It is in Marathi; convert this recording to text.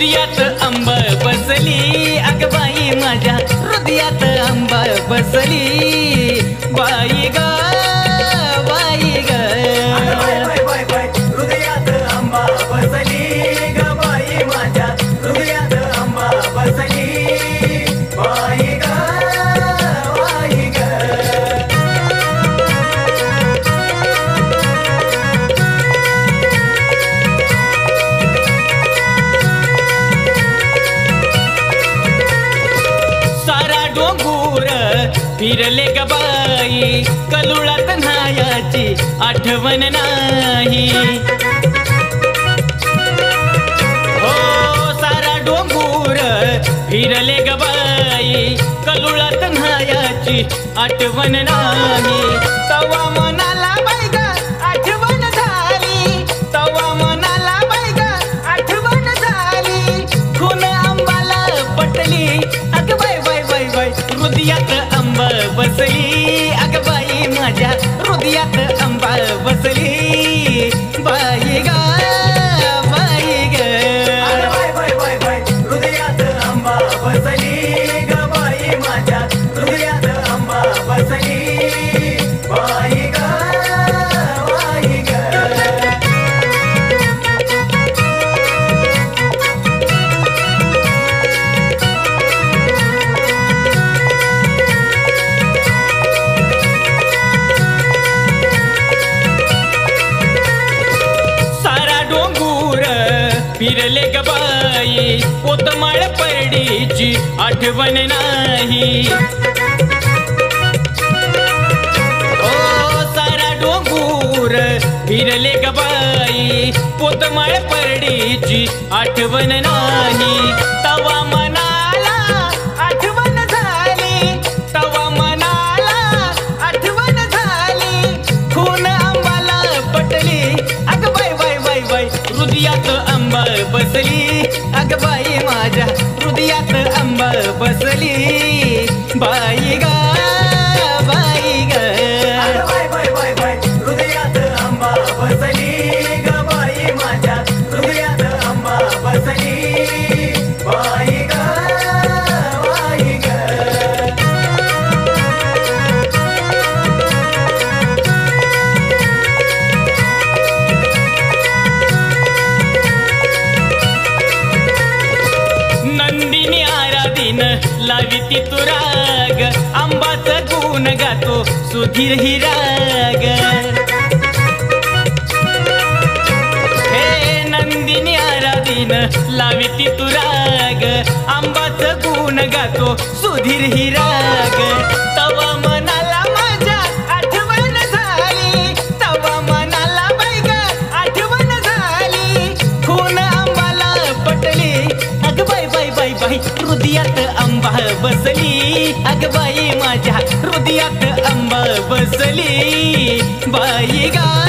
हृदयात अंब बसली. अग बाई माझ्या हृदयात अंब बसली. बाई गा. फिरले गबाई कलुळात नायाची आठवण नाही. हो सारा डोंगूर फिरले गबाई कलुळात नायाची आठवण नाही. तवा मनाला बाई आठवण झाली. तवा मनाला बाई आठवण झाली. खून आंबाला पटली. अग बाय बाय बाय बाय हृदयात फिरले गबाई पोतमाळ परडीची आठवण नाही. ओ सारा डोंगूर फिरले गबाई पोतमाळ परडीची आठवण नाही. बसली. अगबाई माझ्या हृदयात आंबा बसली. आराधीन लाविती तुराग आंबाचा गुण गातो सुधीर हिराग हे नंदिनी आराधीन लाविती तुराग आंबाचा गुण गातो सुधीर ही राग. अग बाई माझ्या हृदयात अंब बसली. बाई गा